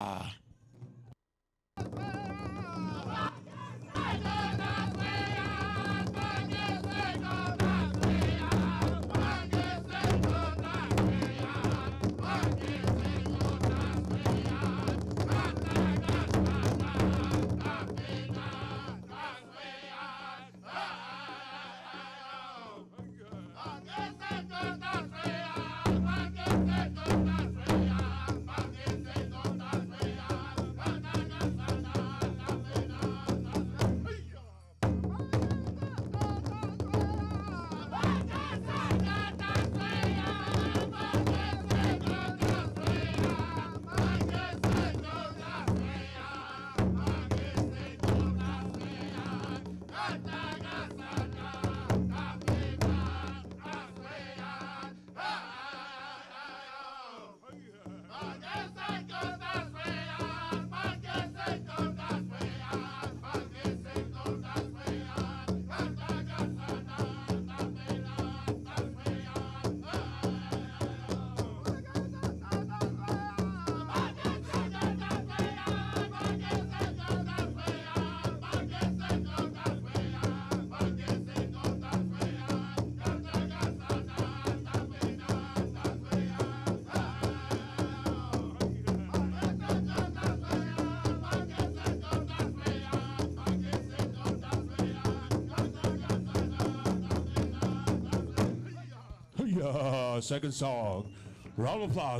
à. Angesa, second song. Round of applause.